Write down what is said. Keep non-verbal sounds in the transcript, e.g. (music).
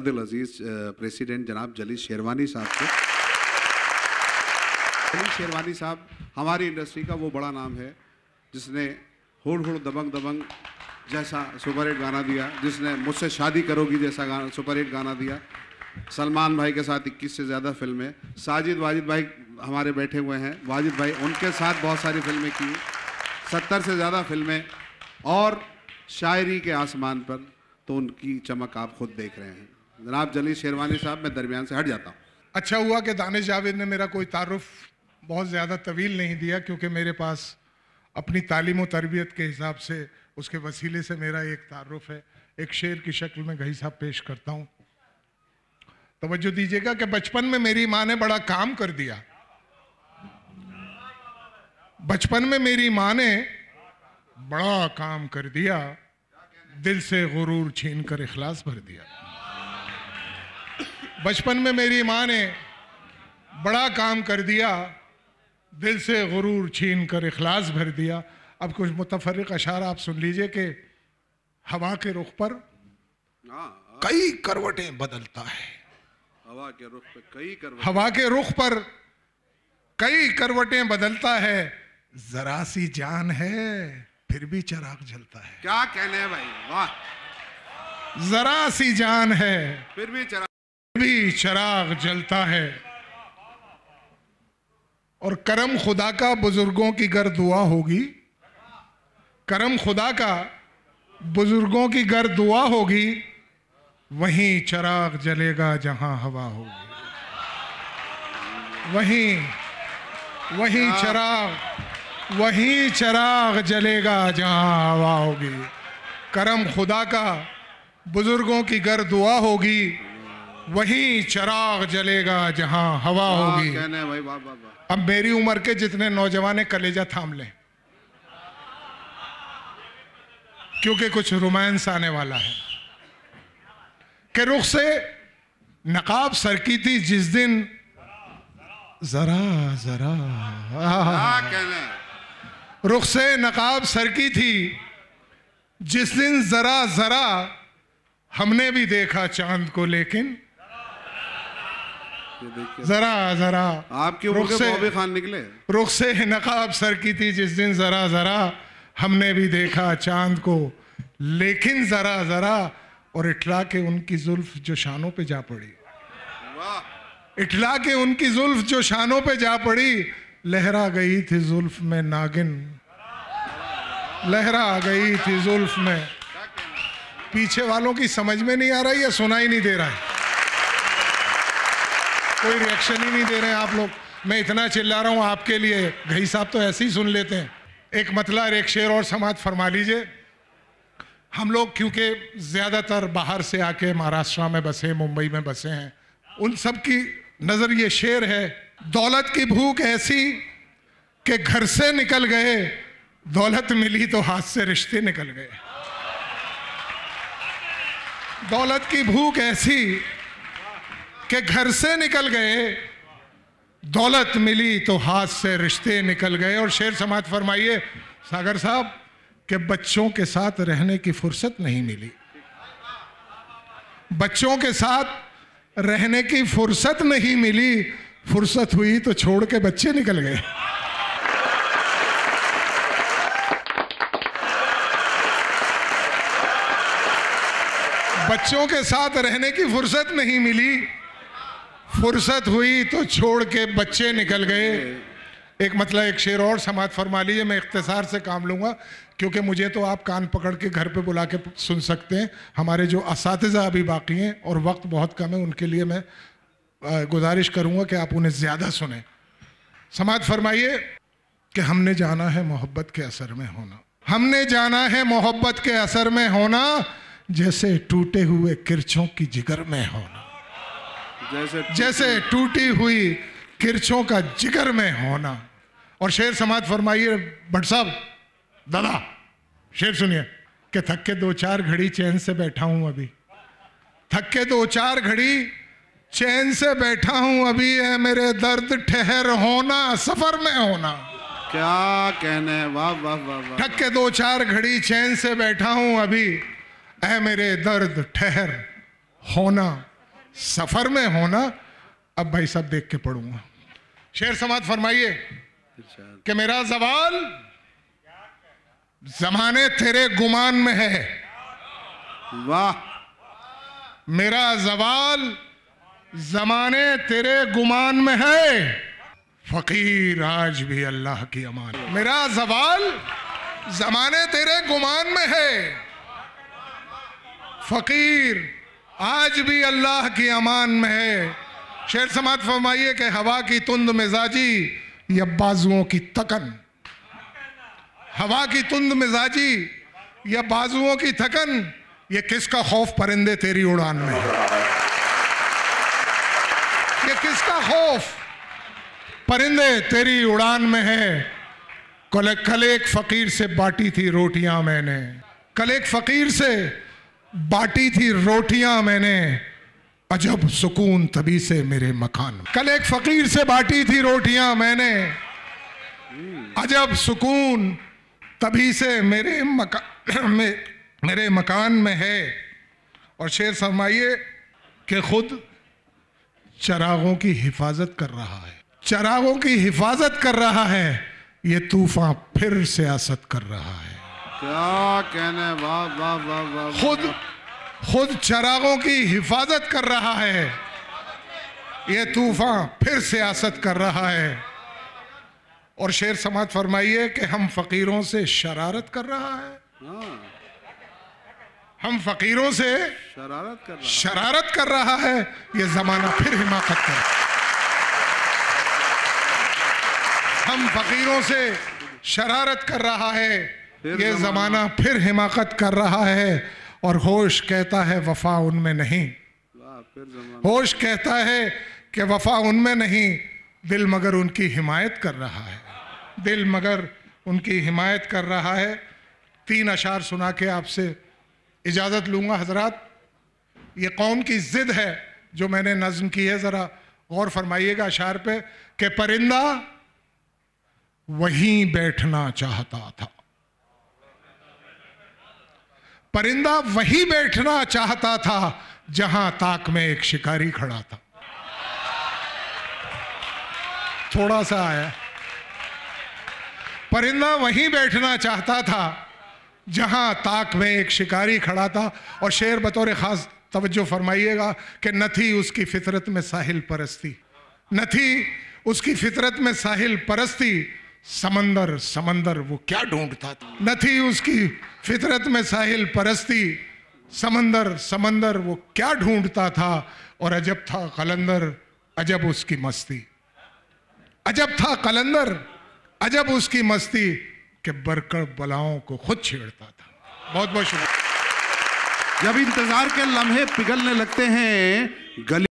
दिल अज़ीज़ प्रेसिडेंट जनाब जली शेरवानी साहब को। जली शेरवानी साहब, हमारी इंडस्ट्री का वो बड़ा नाम है, जिसने हुड़ हुड़ दबंग दबंग जैसा सुपरहिट गाना दिया, जिसने मुझसे शादी करोगी जैसा गाना सुपरहिट गाना दिया। सलमान भाई के साथ 21 से ज़्यादा फ़िल्में, साजिद वाजिद भाई हमारे बैठे हुए हैं, वाजिद भाई उनके साथ बहुत सारी फ़िल्में की, सत्तर से ज़्यादा फ़िल्में, और शायरी के आसमान पर तो उनकी चमक आप खुद देख रहे हैं। जनाब जली शेरवानी साहब, मैं दरमियान से हट जाता हूँ। अच्छा हुआ कि दानिश जावेद ने मेरा कोई तारुफ बहुत ज़्यादा तवील नहीं दिया, क्योंकि मेरे पास अपनी तालीम तरबियत के हिसाब से उसके वसीले से मेरा एक तारुफ है। एक शेर की शक्ल में गही साहब पेश करता हूँ। तवज्जो दीजिएगा कि बचपन में मेरी माँ ने बड़ा काम कर दिया। बचपन में मेरी माँ ने बड़ा काम कर दिया, दिल से गुरूर छीन कर इखलास भर दिया। बचपन में मेरी माँ ने बड़ा काम कर दिया दिल से गुरूर छीन कर इखलास भर दिया। अब कुछ मुतफरक अशार आप सुन लीजिए कि हवा के रुख पर हाँ कई करवटें बदलता है। हवा के रुख पे कई कर हवा के रुख पर कई करवटें बदलता है। जरा सी जान है फिर भी चराग जलता है। क्या कहने भाई? वाह। जरा सी जान है फिर भी चरा भी चराग जलता है। और करम खुदा का बुज़ुर्गों की गर दुआ होगी। करम खुदा का बुज़ुर्गों की गर दुआ होगी। वहीं चराग जलेगा जहाँ हवा होगी। वहीं वहीं चराग वहीं चराग जलेगा जहाँ हवा होगी। करम खुदा का बुज़ुर्गों की गर दुआ होगी। वहीं चराग जलेगा जहाँ हवा होगी। भाई अब मेरी उम्र के जितने नौजवान कलेजा थाम लें। क्योंकि कुछ रोमांस आने वाला है। के रुख से नकाब सर की थी जिस दिन जरा जरा। रुख से नकाब सर की थी जिस दिन जरा जरा हमने भी देखा चाँद को लेकिन जरा जरा। आपके रुख से- खान निकले। रुख से नकाब सर की थी जिस दिन जरा जरा। हमने भी देखा चाँद को। लेकिन जरा जरा और इटला के उनकी जुल्फ जो शानों पे जा पड़ी। इटला के उनकी जुल्फ जो शानों पे जा पड़ी लहरा गई थी जुल्फ में नागिन। लहरा गई थी जुल्फ में। पीछे वालों की समझ में नहीं आ रहा या सुनाई नहीं दे रहा है? कोई रिएक्शन ही नहीं दे रहे हैं आप लोग। मैं इतना चिल्ला रहा हूँ आपके लिए। घई साहब तो ऐसे ही सुन लेते हैं। एक मतला एक शेर और समाज फरमा लीजिए। हम लोग क्योंकि ज़्यादातर बाहर से आके महाराष्ट्र में बसे, मुंबई में बसे हैं, उन सब की नज़र ये शेर है। दौलत की भूख ऐसी कि घर से निकल गए, दौलत मिली तो हाथ से रिश्ते निकल गए। दौलत की भूख ऐसी कि घर से निकल गए, दौलत मिली तो हाथ से रिश्ते निकल गए। और शेर समाज फरमाइए, सागर साहब, के बच्चों के साथ रहने की फुर्सत नहीं मिली। बच्चों के साथ रहने की फुर्सत नहीं मिली, फुर्सत हुई तो छोड़ के बच्चे निकल गए। बच्चों के साथ रहने की फुर्सत नहीं मिली फुर्सत हुई तो छोड़ के बच्चे निकल गए। एक मतलब एक शेर और समाज फरमा लीजिए, मैं इख्तिसार से काम लूँगा, क्योंकि मुझे तो आप कान पकड़ के घर पे बुला के सुन सकते हैं। हमारे जो इस अभी बाकी हैं और वक्त बहुत कम है, उनके लिए मैं गुजारिश करूँगा कि आप उन्हें ज़्यादा सुने। समाज फरमाइए कि हमने जाना है मोहब्बत के असर में होना। हमने जाना है मोहब्बत के असर में होना, जैसे टूटे हुए किरचों की जिगर में होना। जैसे जैसे टूटी हुई किरचों का जिगर में होना। और शेर समाज फरमाइए भट्ट साहब दादा शेर सुनिए कि थक के दो चार घड़ी चैन से बैठा हूँ अभी। थक के दो चार घड़ी चैन से बैठा हूँ अभी है मेरे दर्द ठहर होना सफ़र में होना। क्या कहने वाह वाह वाह वाह थक के दो चार घड़ी चैन से बैठा हूँ अभी ऐ मेरे दर्द ठहर होना। सफ़र में होना अब भाई सब देख के पढ़ूँगा। शेर समाज फरमाइए कि मेरा जवाल जमाने तेरे गुमान में है। वाह। मेरा जवाल जमाने तेरे गुमान में है। फकीर आज भी अल्लाह की अमान। मेरा जवाल जमाने तेरे गुमान में है। फकीर आज भी अल्लाह की अमान में है। शेर समाज फरमाइए कि हवा की तुंद मिजाजी या बाजुओं की थकन। हवा की तुंद मिजाजी या बाजुओं की थकन, ये किसका खौफ परिंदे तेरी उड़ान में? है ये किसका खौफ परिंदे तेरी उड़ान में है? कल कल एक फकीर से बांटी थी रोटियाँ मैंने। कल एक फकीर से बांटी थी रोटियाँ मैंने। अजब सुकून तभी से मेरे मकान। कल एक फकीर से बाटी थी रोटियाँ मैंने। अजब सुकून तभी से मेरे मकान (coughs) में, मेरे मकान में है। और शेर फरमाइए कि खुद चरागों की हिफाजत कर रहा है। चरागों की हिफाजत कर रहा है ये तूफ़ान फिर सियासत कर रहा है। क्या कहने वाह वाह वाह वाह खुद खुद चरागों की हिफाजत कर रहा है। ये तूफ़ान फिर सियासत कर रहा है। और शेर समाज फरमाइए कि हम फकीरों से शरारत कर रहा है। हाँ। हम फकीरों से शरारत कर रहा शरारत कर रहा है। ये जमाना फिर हिमाकत कर हम फकीरों से शरारत कर रहा है। ये जमाना- फिर हिमाकत कर रहा है और होश कहता है वफा उनमें नहीं। होश कहता है कि वफा उनमें नहीं दिल मगर उनकी हिमायत कर रहा है। दिल मगर उनकी हिमायत कर रहा है। तीन अशार सुना के आपसे इजाज़त लूँगा हजरात। ये कौम की ज़िद है जो मैंने नज्म की है ज़रा गौर फरमाइएगा अशार पे कि परिंदा वहीं बैठना चाहता था। परिंदा वही बैठना चाहता था, जहाँ ताक में एक शिकारी खड़ा था। थोड़ा सा आया। परिंदा वहीं बैठना चाहता था, जहाँ ताक में एक शिकारी खड़ा था। और शेर बतौर खास तवज्जो फरमाइएगा कि न थी उसकी फितरत में साहिल परस्ती, न थी उसकी फितरत में साहिल परस्ती। समंदर समंदर, वो क्या ढूंढता था? न थी उसकी फितरत में साहिल, परस्ती, समंदर समंदर, वो क्या ढूंढता था? और अजब था कलंदर, अजब उसकी मस्ती। अजब था कलंदर, अजब उसकी मस्ती के बरकड़ बलाओं को खुद छेड़ता था। बहुत बहुत शुक्रिया। जब इंतज़ार के लम्हे पिघलने लगते हैं, गली